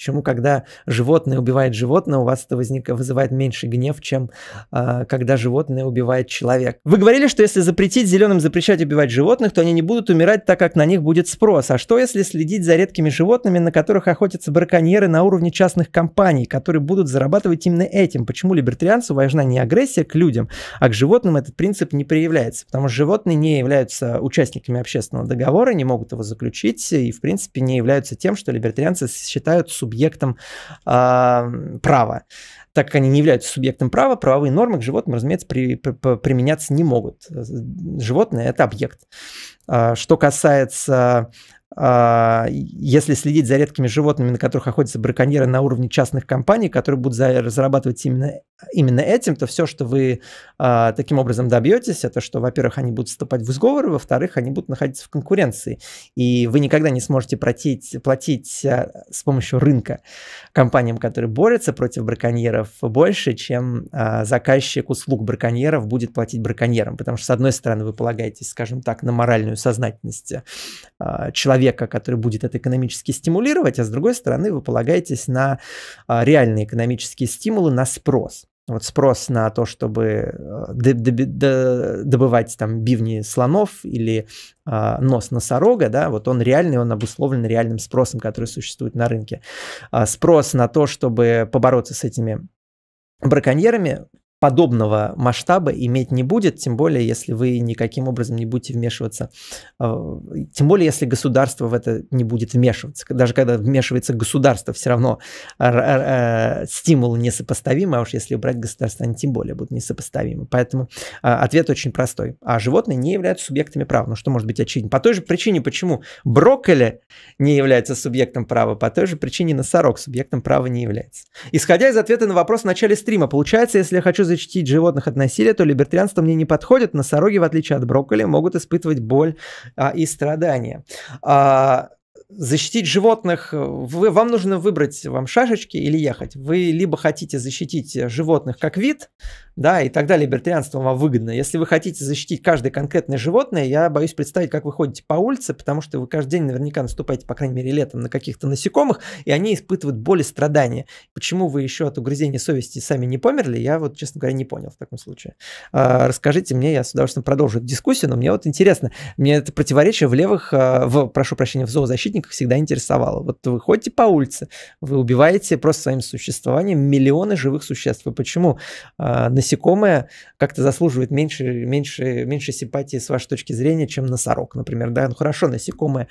Почему, когда животное убивает животное, у вас это возник... вызывает меньший гнев, чем э, когда животное убивает человек? Вы говорили, что если запретить зеленым запрещать убивать животных, то они не будут умирать так, как на них будет спрос. А что, если следить за редкими животными, на которых охотятся браконьеры на уровне частных компаний, которые будут зарабатывать именно этим? Почему либертарианцу важна не агрессия к людям, а к животным этот принцип не проявляется? Потому что животные не являются участниками общественного договора, не могут его заключить и, в принципе, не являются тем, что либертарианцы считают субъектом э, права. Так как они не являются субъектом права, правовые нормы к животным, разумеется, при, при, применяться не могут. Животное – это объект. А, что касается если следить за редкими животными, на которых охотятся браконьеры на уровне частных компаний, которые будут разрабатывать именно, именно этим, то все, что вы а, таким образом добьетесь, это что, во-первых, они будут вступать в сговоры, во-вторых, они будут находиться в конкуренции. И вы никогда не сможете платить, платить а, с помощью рынка компаниям, которые борются против браконьеров, больше, чем а, заказчик услуг браконьеров будет платить браконьерам. Потому что, с одной стороны, вы полагаетесь, скажем так, на моральную сознательность а, человека, человека, который будет это экономически стимулировать, а с другой стороны вы полагаетесь на а, реальные экономические стимулы, на спрос. Вот спрос на то, чтобы э, добывать там бивни слонов или э, нос носорога, да, вот он реальный, он обусловлен реальным спросом, который существует на рынке. А спрос на то, чтобы побороться с этими браконьерами, подобного масштаба иметь не будет, тем более, если вы никаким образом не будете вмешиваться, э, тем более, если государство в это не будет вмешиваться. Даже когда вмешивается государство, все равно э, э, стимул несопоставимый, а уж если убрать государство, они тем более будут несопоставимы. Поэтому ответ очень простой. А животные не являются субъектами права. Ну что может быть очевидно? По той же причине, почему брокколи не является субъектом права, по той же причине носорог субъектом права не является. Исходя из ответа на вопрос в начале стрима, получается, если я хочу защитить животных от насилия, то либертарианство мне не подходит. Носороги, в отличие от брокколи, могут испытывать боль а, и страдания. А, защитить животных, вы, вам нужно выбрать вам шашечки или ехать. Вы либо хотите защитить животных как вид, да, и тогда либертарианство вам выгодно. Если вы хотите защитить каждое конкретное животное, я боюсь представить, как вы ходите по улице, потому что вы каждый день наверняка наступаете, по крайней мере, летом на каких-то насекомых, и они испытывают боль и страдания. Почему вы еще от угрызения совести сами не померли, я вот, честно говоря, не понял в таком случае. А, расскажите мне, я с удовольствием продолжу дискуссию, но мне вот интересно, мне это противоречие в левых, а, в, прошу прощения, в зоозащитниках всегда интересовало. Вот вы ходите по улице, вы убиваете просто своим существованием миллионы живых существ. И почему а, насекомое как-то заслуживает меньше, меньше, меньше симпатии с вашей точки зрения, чем носорог, например. Да, ну хорошо, насекомое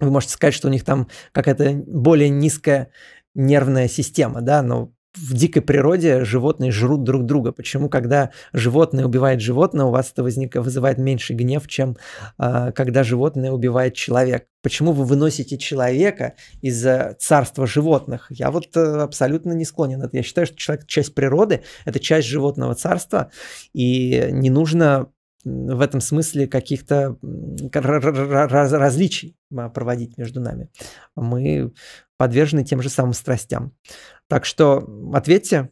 вы можете сказать, что у них там какая-то более низкая нервная система, да, но в дикой природе животные жрут друг друга. Почему, когда животное убивает животное, у вас это возник, вызывает меньший гнев, чем э, когда животное убивает человека? Почему вы выносите человека из царства животных? Я вот э, абсолютно не склонен. Я считаю, что человек часть природы, это часть животного царства, и не нужно в этом смысле каких-то различий проводить между нами. Мы подвержены тем же самым страстям. Так что ответьте,